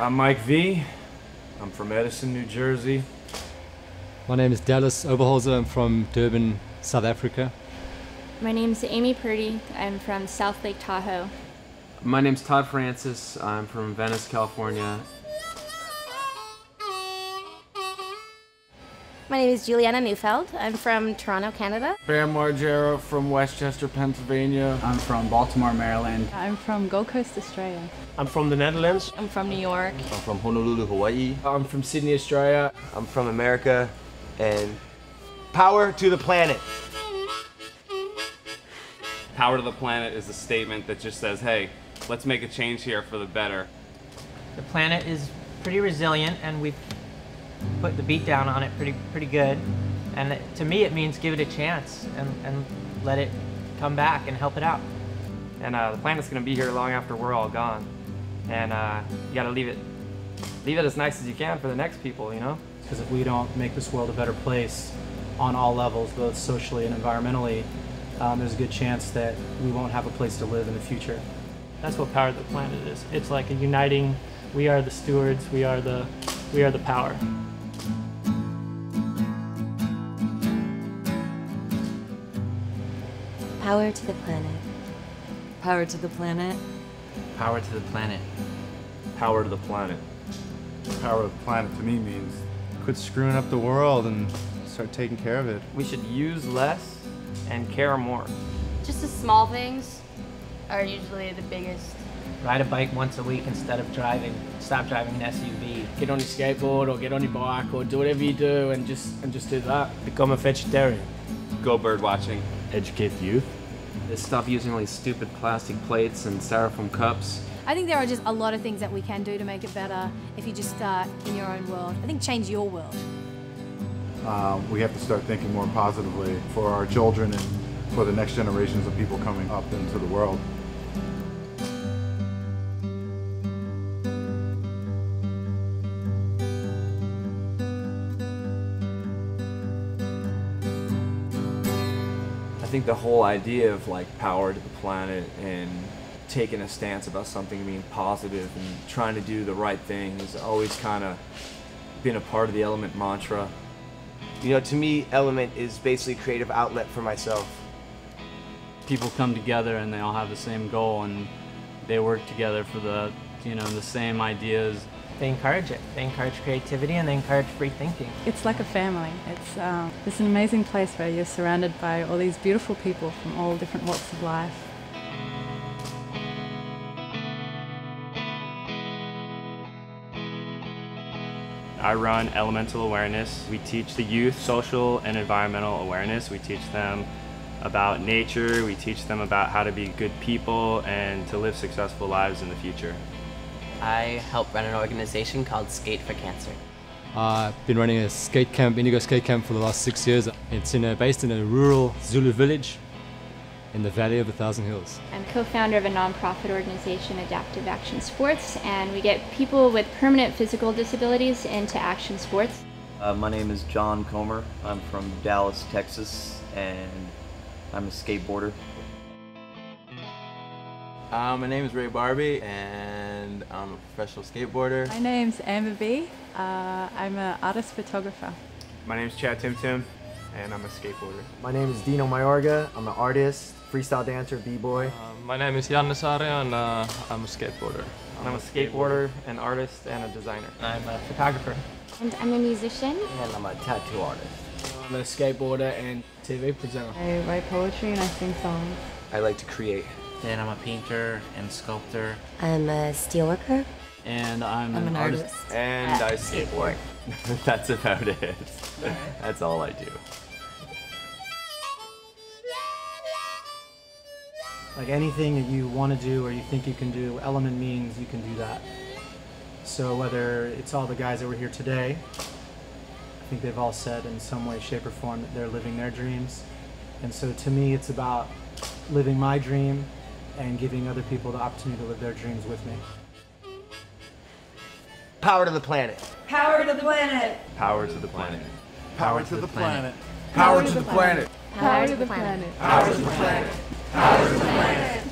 I'm Mike V. I'm from Edison, New Jersey. My name is Dallas Oberholzer. I'm from Durban, South Africa. My name is Amy Purdy. I'm from South Lake Tahoe. My name is Todd Francis. I'm from Venice, California. My name is Juliana Neufeld. I'm from Toronto, Canada. Bam Margera from Westchester, Pennsylvania. I'm from Baltimore, Maryland. I'm from Gold Coast, Australia. I'm from the Netherlands. I'm from New York. I'm from Honolulu, Hawaii. I'm from Sydney, Australia. I'm from America. And power to the planet. Power to the planet is a statement that just says, hey, let's make a change here for the better. The planet is pretty resilient and we've put the beat down on it pretty pretty good. And it, to me, it means give it a chance and, and let it come back and help it out. And uh, the planet's gonna be here long after we're all gone. And uh, you gotta leave it, leave it as nice as you can for the next people, you know? Because if we don't make this world a better place on all levels, both socially and environmentally, um, there's a good chance that we won't have a place to live in the future. That's what Power of the Planet is. It's like a uniting, we are the stewards, we are the, we are the power. Power to the planet. Power to the planet. Power to the planet. Power to the planet. Power of the planet to me means quit screwing up the world and start taking care of it. We should use less and care more. Just the small things are usually the biggest. Ride a bike once a week instead of driving. Stop driving an SUV. Get on your skateboard or get on your bike or do whatever you do and just and just do that. Become a vegetarian. Go bird watching. Educate the youth. Stop using all these stupid plastic plates and styrofoam cups. I think there are just a lot of things that we can do to make it better if you just start in your own world. I think change your world. Uh, we have to start thinking more positively for our children and for the next generations of people coming up into the world. Think the whole idea of like power to the planet and taking a stance about something being positive and trying to do the right thing has always kind of been a part of the element mantra. You know, to me, element is basically a creative outlet for myself. People come together and they all have the same goal and they work together for the, you know, the same ideas. They encourage it. They encourage creativity and they encourage free thinking. It's like a family. It's, um, it's an amazing place where you're surrounded by all these beautiful people from all different walks of life. I run Elemental Awareness. We teach the youth social and environmental awareness. We teach them about nature, we teach them about how to be good people and to live successful lives in the future. I help run an organization called Skate for Cancer. Uh, I've been running a skate camp, Indigo Skate Camp, for the last six years. It's in a, based in a rural Zulu village in the Valley of the Thousand Hills. I'm co-founder of a nonprofit organization, Adaptive Action Sports, and we get people with permanent physical disabilities into action sports. Uh, my name is Jon Comer. I'm from Dallas, Texas, and I'm a skateboarder. Uh, my name is Ray Barbee, and I'm a professional skateboarder. My name's Amber B. Uh, I'm an artist photographer. My name's Chad Tim Tim, and I'm a skateboarder. My name is Dino Mayorga. I'm an artist, freestyle dancer, b-boy. Uh, my name is Jan Nasaria, and uh, I'm a skateboarder. I'm a skateboarder, an artist, and a designer. I'm a photographer. And I'm a musician. And I'm a tattoo artist. I'm a skateboarder and TV presenter. I write poetry and I sing songs. I like to create. Then I'm a painter and sculptor. I'm a steelworker. And I'm, I'm an, an artist. artist. And At I skateboard. That's about it. That's all I do. Like anything that you want to do or you think you can do, element means you can do that. So whether it's all the guys that were here today, I think they've all said in some way, shape, or form that they're living their dreams. And so to me, it's about living my dream and giving other people the opportunity to live their dreams with me. Power to the planet. Power to the planet. Power to the planet. Power to the planet. Power to the planet. Power to the planet. Power to the planet. Power to the planet.